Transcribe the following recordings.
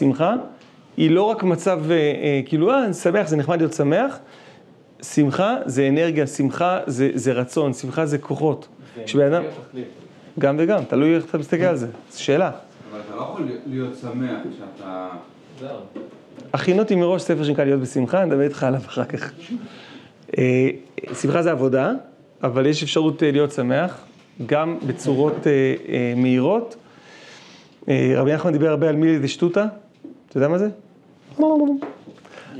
שמחה היא לא רק מצב, אה, אה, כאילו, אה, אני שמח, זה נחמד להיות שמח. שמחה זה אנרגיה, שמחה זה, זה רצון, שמחה זה כוחות. כשבן אדם... גם וגם, תלוי איך אתה מסתכל על זה, זו שאלה. אבל אתה לא יכול להיות שמח כשאתה... הכין אותי מראש ספר שנקרא להיות בשמחה, אני אדבר איתך עליו אחר כך. אה, שמחה זה עבודה, אבל יש אפשרות אה, להיות שמח, גם בצורות אה, מהירות. רבי נחמן דיבר הרבה על מילי דשטותא, אתה יודע מה זה?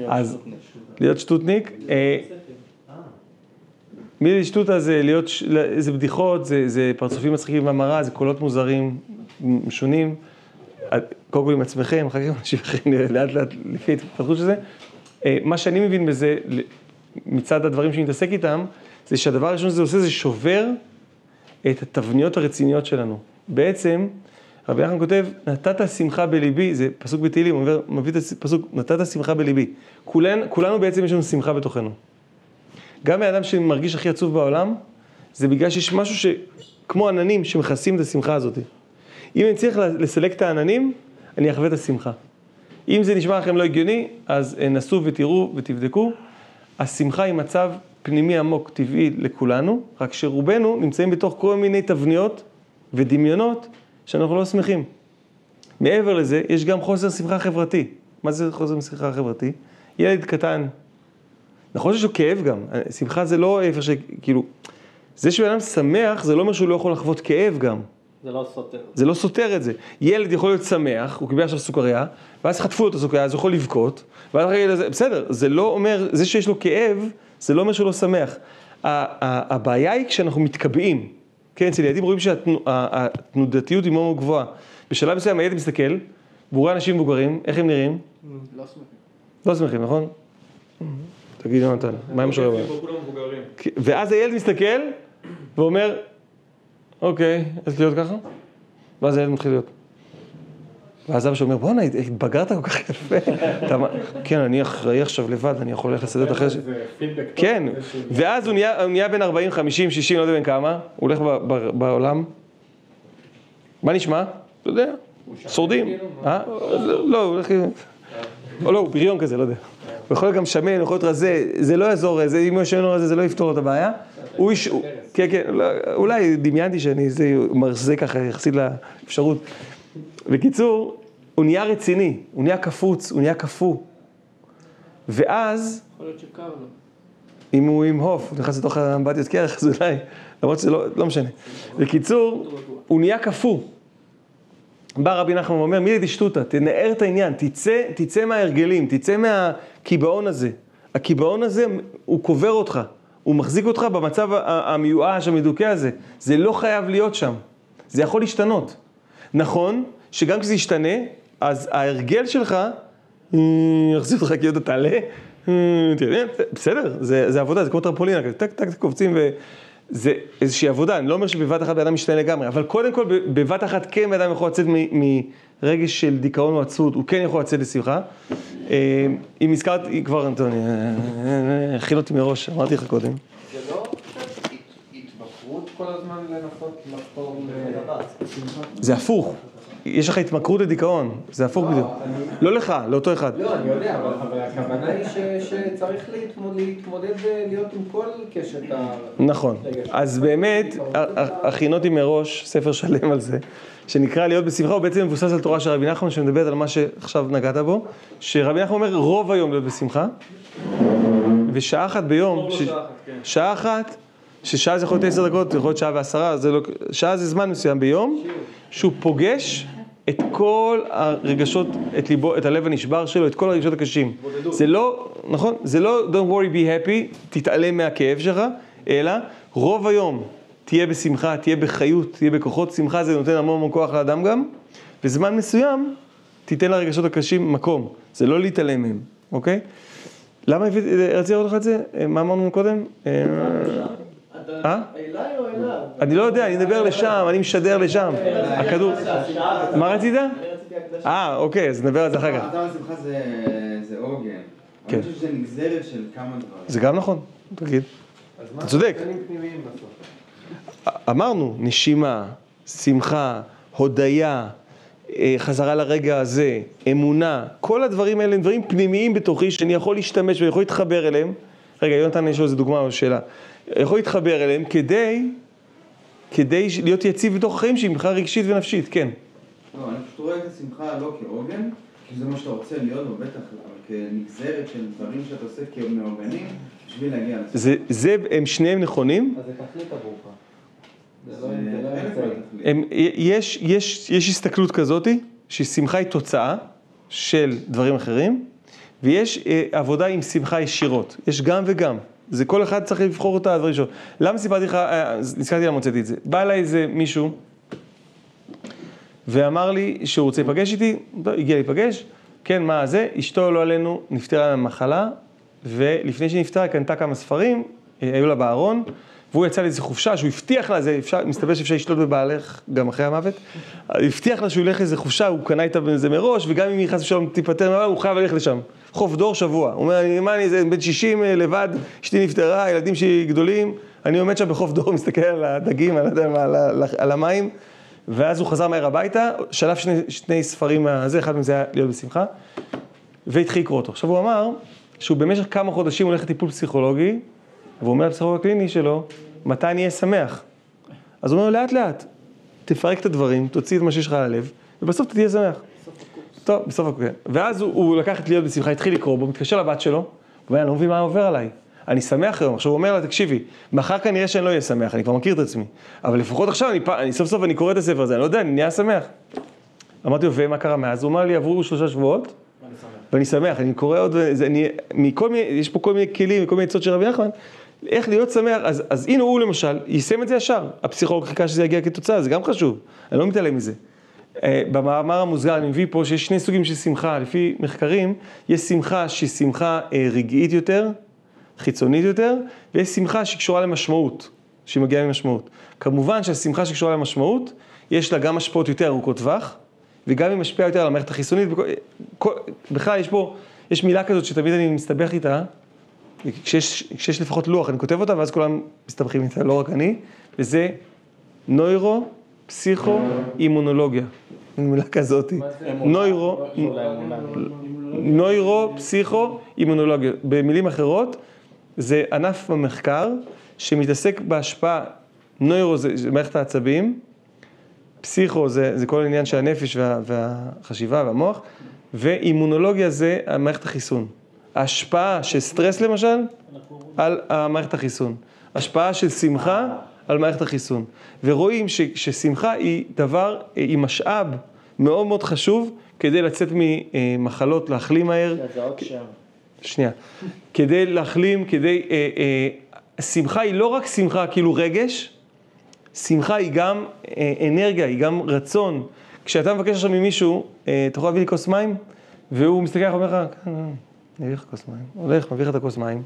אז להיות שטותניק. אה, מילי דשטותא זה להיות, זה בדיחות, זה, זה פרצופים מצחיקים במראה, זה קולות מוזרים, משונים. קודם כל עם עצמכם, אחר כך עם אנשים אחרים, לאט לאט לפי ההתפתחות של זה. אה, מה שאני מבין בזה, מצד הדברים שאני מתעסק איתם, זה שהדבר הראשון שזה עושה, זה שובר את התבניות הרציניות שלנו. בעצם, רבי נחמן כותב, נתת שמחה בליבי, זה פסוק בתהילים, הוא מביא את הפסוק, נתת שמחה בליבי. כולנו, כולנו בעצם יש לנו שמחה בתוכנו. גם האדם שמרגיש הכי עצוב בעולם, זה בגלל שיש משהו ש... כמו עננים שמכסים את השמחה הזאת. אם אני צריך לסלק את העננים, אני אחווה את השמחה. אם זה נשמע לכם לא הגיוני, אז אה, נסו ותראו ותבדקו. השמחה היא מצב פנימי עמוק, טבעי לכולנו, רק שרובנו נמצאים בתוך כל מיני תבניות ודמיונות שאנחנו לא שמחים. מעבר לזה, יש גם חוסר שמחה חברתי. מה זה חוסר שמחה חברתי? ילד קטן, נכון שיש לו כאב גם, שמחה זה לא איפה ש... כאילו, זה שבן אדם שמח, זה לא אומר שהוא לא יכול לחוות כאב גם. זה לא סותר. זה לא סותר את זה. ילד יכול להיות שמח, הוא קיבל עכשיו סוכריה, ואז חטפו לו את הסוכריה, אז הוא יכול לבכות, ואז אחרי זה, בסדר, זה לא אומר, זה שיש לו כאב, זה לא אומר שהוא לא שמח. הבעיה היא כשאנחנו מתקבעים. כן, אצל ילדים רואים שהתנודתיות היא מאוד מאוד גבוהה. בשלב מסוים הילד מסתכל, והוא רואה אנשים מבוגרים, איך הם נראים? לא שמחים. לא שמחים, נכון? תגיד יונתן, מה עם שואל? כולם מבוגרים. ואז הילד מסתכל ואומר, אוקיי, אז להיות ככה? ואז הילד מתחיל להיות. ואז אבא שאומר, בואנה, התבגרת כל כך יפה. אתה כן, אני אחראי עכשיו לבד, אני יכול ללכת לסדר אחרי ש... כן, ואז הוא נהיה, בין 40, 50, 60, לא יודע בין כמה, הוא הולך בעולם. מה נשמע? אתה יודע, שורדים. אה? לא, הוא הולך... או לא, הוא בריון כזה, לא יודע. הוא יכול להיות גם שמן, הוא יכול להיות רזה, זה לא יעזור, אם הוא ישן לו רזה, זה לא יפתור את הבעיה. הוא איש... כן, כן, לא, אולי דמיינתי שאני מרזה ככה יחסית לאפשרות. בקיצור, הוא נהיה רציני, הוא נהיה קפוץ, הוא נהיה קפוא. ואז... יכול להיות שקר לו. אם הוא עם הוף, הוא נכנס לתוך האמבטיות קרח, אז אולי, למרות שזה לא, לא משנה. בקיצור, הוא נהיה קפוא. בא רבי נחמן ואומר, מי דשטותא, תנער את העניין, תצא, תצא מההרגלים, תצא מהקיבעון הזה. הקיבעון הזה, הוא קובר אותך, הוא מחזיק אותך במצב המיואש, המדוכא הזה. זה לא חייב להיות שם, זה יכול להשתנות. נכון שגם כשזה ישתנה, אז ההרגל שלך אה, יחזיר אותך כאילו אתה תעלה, אה, תראה, בסדר, זה, זה עבודה, זה כמו טרמפולינה, כזה טק טק קופצים וזה איזושהי עבודה, אני לא אומר שבבת אחת בן אדם משתנה לגמרי, אבל קודם כל בבת אחת כן בן אדם יכול לצאת מרגש של דיכאון או עצות, הוא כן יכול לצאת לשמחה. אה, אם הזכרתי, כבר, אני- אה, הכין אותי מראש, אמרתי לך קודם. זה לא התמכרות כל הזמן לנסות לחתור? זה הפוך, יש לך התמכרות לדיכאון, זה הפוך בדיוק. לא לך, לאותו אחד. לא, אני יודע, אבל אבל הכוונה היא ש- שצריך להתמודד- ולהיות עם כל קשת ה... נכון. אז באמת, הכינותי מראש ספר שלם על זה, שנקרא להיות בשמחה, הוא בעצם מבוסס על תורה של רבי נחמן, שמדברת על מה שעכשיו נגעת בו, שרבי נחמן אומר רוב היום להיות בשמחה, ושעה אחת ביום, לא ש- שעה אחת, כן. שעה אחת, ששעה זה יכול להיות עשר דקות, זה יכול להיות שעה ועשרה, לא, שעה זה זמן מסוים ביום, שהוא פוגש את כל הרגשות, את ליבו, את הלב הנשבר שלו, את כל הרגשות הקשים. זה לא, נכון? זה לא don't worry be happy, תתעלם מהכאב שלך, אלא רוב היום תהיה בשמחה, תהיה בחיות, תהיה בכוחות שמחה, זה נותן המון המון כוח לאדם גם, וזמן מסוים תיתן לרגשות הקשים מקום, זה לא להתעלם מהם, אוקיי? למה הבאתי, רציתי לראות לך את זה? אה, מה אמרנו קודם? אה, אה? אליי או אליו? אני לא יודע, אני מדבר לשם, אני משדר לשם. הכדור... מה רצית? אה, אוקיי, אז נדבר על זה אחר כך. אדם השמחה זה- זה עוגן. כן. אני חושב שזה נגזרת של כמה דברים. זה גם נכון, תגיד. אתה צודק. אמרנו, נשימה, שמחה, הודיה, אה, חזרה לרגע הזה, אמונה, כל הדברים האלה הם דברים פנימיים בתוכי שאני יכול להשתמש ויכול להתחבר אליהם. רגע, יונתן יש לו איזה דוגמה או שאלה. יכול להתחבר אליהם כדי, כדי להיות יציב בתוך החיים שלי, מבחינה רגשית ונפשית, כן. לא, אני פשוט רואה את השמחה לא כעוגן, כי זה מה שאתה רוצה להיות בו, בטח, אבל כנגזרת של דברים שאתה עושה כמעוגנים, בשביל להגיע לשמחה. זה, זה, הם שניהם נכונים. אז זה תכלית עבורך. לא לא. הם, יש, יש, יש הסתכלות כזאתי, ששמחה היא תוצאה של דברים אחרים, ויש אה, עבודה עם שמחה ישירות. יש גם וגם. זה כל אחד צריך לבחור את הדברים שלו. למה סיפרתי לך, אה, נזכרתי למה הוצאתי את זה. בא אליי איזה מישהו, ואמר לי שהוא רוצה להיפגש איתי, טוב, הגיע להיפגש, כן, מה זה, אשתו לא עלינו, נפטרה מהמחלה, ולפני שהיא נפטרה, היא קנתה כמה ספרים, אה, היו לה בארון, והוא יצא לאיזה חופשה שהוא הבטיח לה, זה אפשר, מסתבר שאפשר לשלוט בבעלך גם אחרי המוות, הבטיח לה שהוא ילך לאיזה חופשה, הוא קנה איתה בזה מראש, וגם אם היא חס ושלום תיפטר מהעולם, הוא חייב ללכת לשם. חוף דור שבוע. הוא אומר, אני, מה אני, זה בן 60 אה, לבד, אשתי נפטרה, הילדים שלי גדולים, אני עומד שם בחוף דור, מסתכל על הדגים, לא מה, על, ה- על המים, ואז הוא חזר מהר הביתה, שלף שני, שני ספרים מהזה, אחד מהם זה היה להיות בשמחה, והתחיל לקרוא אותו. עכשיו הוא אמר שהוא במשך כמה חודשים הולך לטיפול פסיכולוגי, והוא אומר לפסיכולוג הקליני שלו, מתי אני אהיה שמח? אז הוא אומר לאט לאט, תפרק את הדברים, תוציא את מה שיש לך על הלב, ובסוף אתה תהיה שמח. טוב, בסוף הקורס. ואז הוא, הוא לקח את להיות בשמחה, התחיל לקרוא בו, מתקשר לבת שלו, הוא אומר, אני לא מבין מה עובר עליי. אני שמח היום. עכשיו הוא אומר לה, תקשיבי, מחר כנראה שאני לא אהיה שמח, אני כבר מכיר את עצמי. אבל לפחות עכשיו, אני, אני סוף סוף אני קורא את הספר הזה, אני לא יודע, אני נהיה שמח. אמרתי לו, ומה קרה מאז? הוא אמר לי, עברו שלושה שבועות, ואני שמח. ואני שמח, אני קורא עוד, וזה, אני, מכל מיני, יש פה כל מיני כלים, כל מיני עצות של רבי נחמן, איך להיות שמח, אז, אז הנה הוא למשל, יישם את זה ישר, הפסיכולוג חיכה שזה יגיע כתוצאה, זה גם חשוב, אני לא מתעלם מזה. אה, במאמר המוסגר אני מביא פה שיש שני סוגים של שמחה, לפי מחקרים, יש שמחה שהיא שמחה אה, רגעית יותר, חיצונית יותר, ויש שמחה שקשורה למשמעות, שהיא מגיעה ממשמעות. כמובן שהשמחה שקשורה למשמעות, יש לה גם השפעות יותר ארוכות טווח, וגם היא משפיעה יותר על המערכת החיסונית. בכלל יש פה, יש מילה כזאת שתמיד אני מסתבך איתה, כשיש, כשיש לפחות לוח, אני כותב אותה ואז כולם מסתבכים איתה, לא רק אני, וזה נוירו, פסיכו, אימונולוגיה. מין מילה כזאת. נוירו. נוירו, פסיכו, אימונולוגיה. במילים אחרות, זה ענף במחקר שמתעסק בהשפעה, נוירו זה, זה מערכת העצבים, פסיכו זה, זה כל העניין של הנפש וה, והחשיבה והמוח, ואימונולוגיה זה המערכת החיסון. ההשפעה של סטרס למשל, על המערכת החיסון. השפעה של שמחה על מערכת החיסון. ורואים ש, ששמחה היא דבר, היא משאב מאוד מאוד חשוב כדי לצאת ממחלות, להחלים מהר. זה עוד שם. שנייה. כדי להחלים, כדי... אה, אה, שמחה היא לא רק שמחה, כאילו רגש, שמחה היא גם אה, אנרגיה, היא גם רצון. כשאתה מבקש עכשיו ממישהו, אה, אתה יכול להביא לי כוס מים? והוא מסתכל עליך ואומר לך, אני אביא לך כוס מים. הולך, מביא לך את הכוס מים.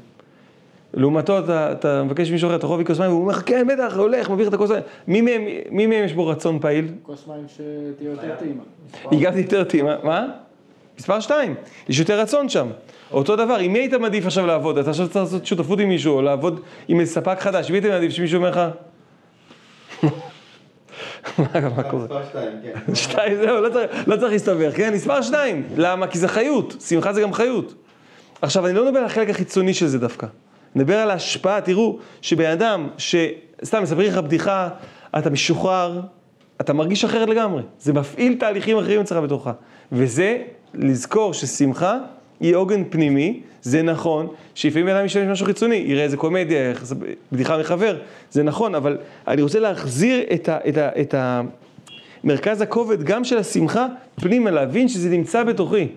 לעומתו, אתה, אתה מבקש ממישהו אחר, אתה יכול להביא כוס מים, והוא אומר לך, כן, בטח, הולך, מביא לך את הכוס מים. מי מהם, מי מהם יש בו רצון פעיל? כוס מים שתהיה יותר טעימה. היא גם יותר טעימה, מה? מספר שתיים, יש יותר רצון שם. אותו דבר, עם מי היית מעדיף עכשיו לעבוד? אתה עכשיו צריך לעשות שותפות עם מישהו, או לעבוד עם איזה ספק חדש, מי היית מעדיף שמישהו אומר לך? מה מה קורה? מספר שתיים, כן. שתיים, זהו, לא לא צריך להסתבך, כן? מספר שתיים. למה? כי זה חיות, שמחה זה גם חיות. עכשיו, אני לא מדבר על החלק החיצוני של זה דווקא. אני מדבר על ההשפעה, תראו, שבן אדם, שסתם מספרים לך בדיחה, אתה משוחרר, אתה מרגיש אחרת לגמרי. זה מפעיל תהליכים אחרים אצלך בתוכה. וזה, לזכור ששמחה היא עוגן פנימי, זה נכון, שלפעמים בן אדם ישתמש במשהו חיצוני, יראה איזה קומדיה, בדיחה מחבר, זה נכון, אבל אני רוצה להחזיר את ה... את ה, את ה מרכז הכובד גם של השמחה פנימה, להבין שזה נמצא בתוכי.